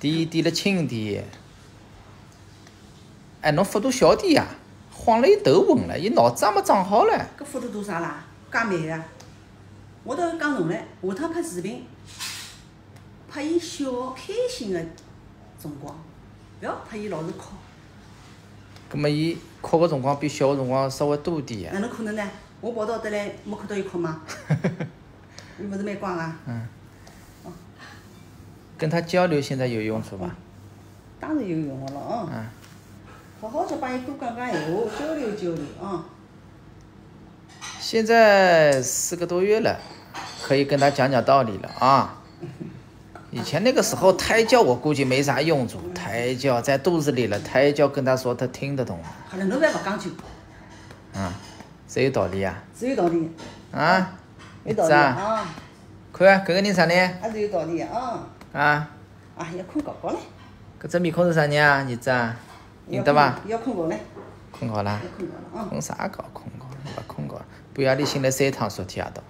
滴滴了轻点。哎，侬幅度小点呀，晃了一头晕了，伊脑子还没长好唻。搿幅度多啥啦？介慢个。我倒是讲侬唻，下趟拍视频，拍伊笑开心个辰光，勿要拍伊老是哭。葛末伊哭个辰光比笑个辰光稍微多点呀。哪能可能呢？我跑到搭来没看到伊哭吗？伊勿是蛮乖个。嗯。跟他交流现在有用处伐？当然有用个了哦。嗯。好好叫帮伊多讲讲闲话，交流交流啊。现在四个多月了，可以跟他讲讲道理了啊。以前那个时候胎教我估计没啥用处，胎教在肚子里了，胎教跟他说他听得懂。好了，侬勿要勿讲究。啊，这有道理呀。是有道理。啊？有道理啊。看，搿个人啥人？还是有道理啊。啊。啊，要困觉觉唻。搿只面孔是啥人啊？儿子啊？认得伐？要困觉唻。困觉啦？困啥觉？困觉？勿困觉？半夜里醒来三趟，昨天夜到。